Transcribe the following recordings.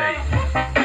DJ.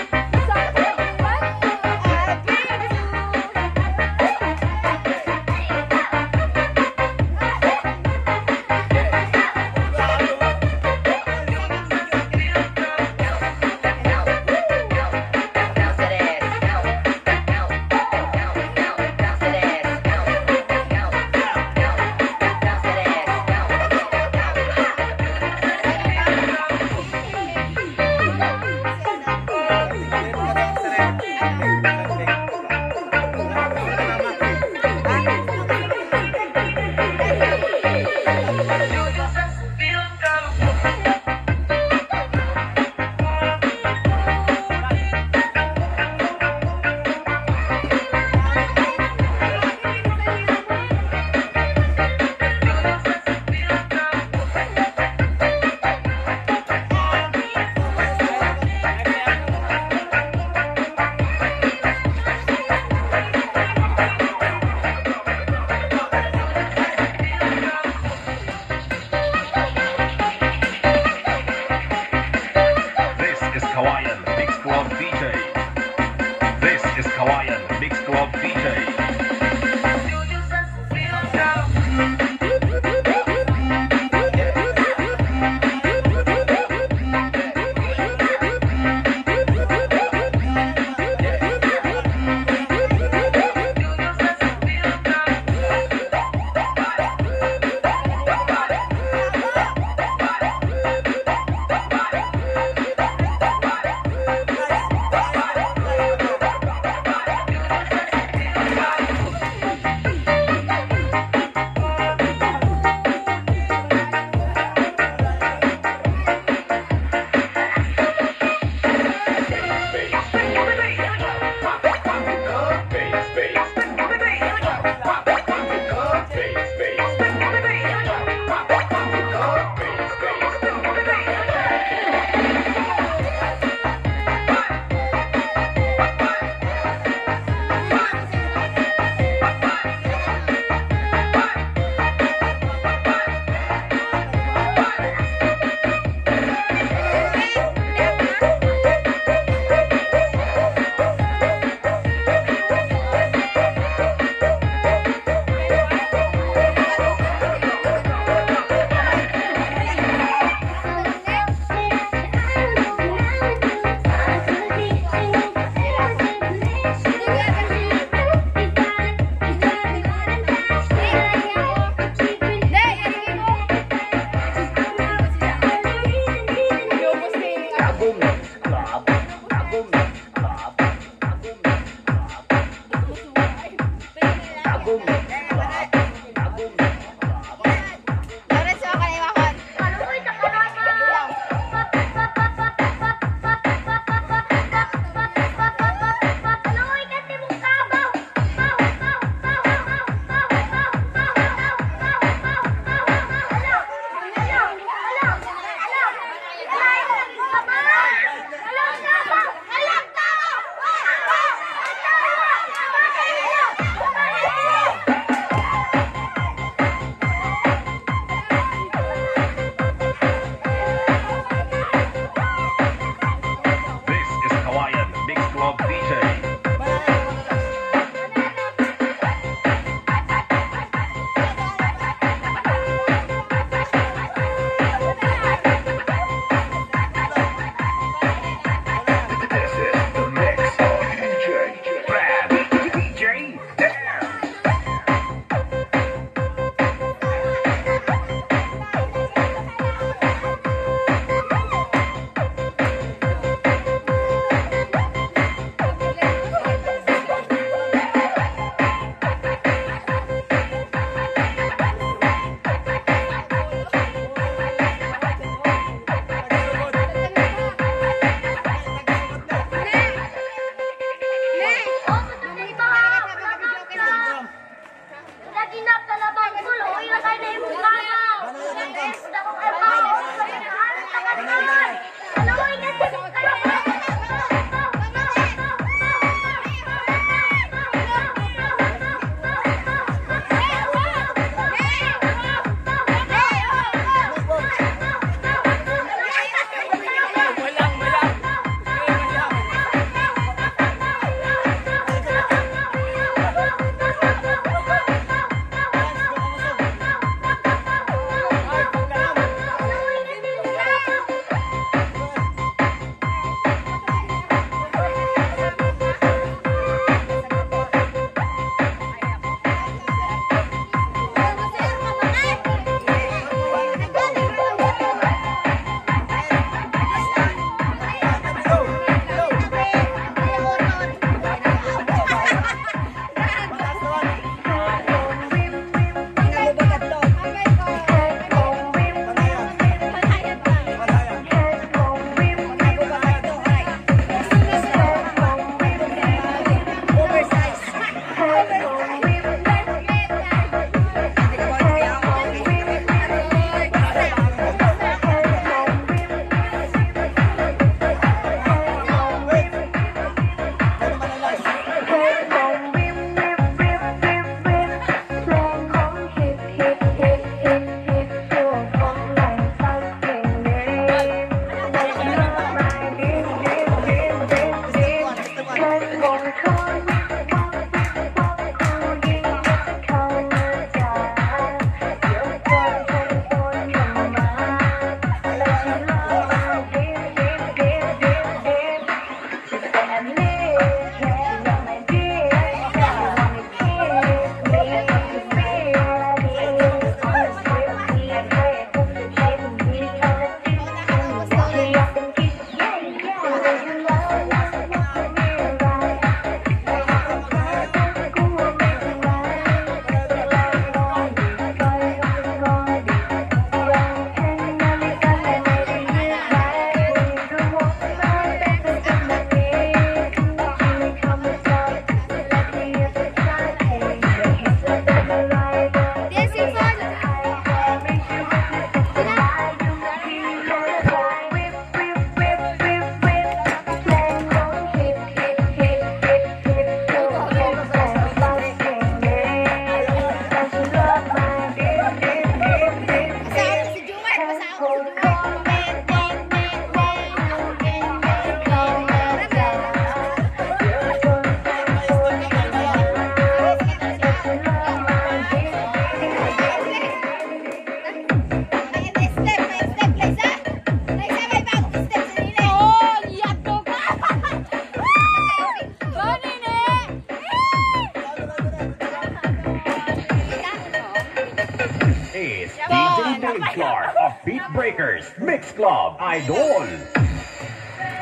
Beat Breakers Mix Club Idol.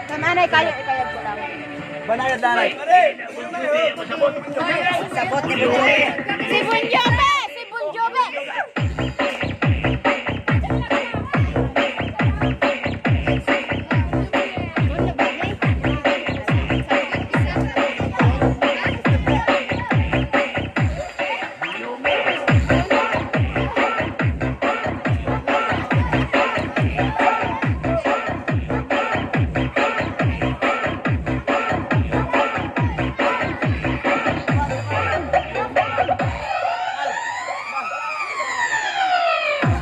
Sa manay kayo, ikayag ko lang. Banayad nanay. Sabot ni Bunjobe. Si Bunjobe!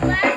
Oh,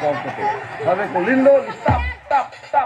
Cómpete. A ver, lindo, stop, stop, stop.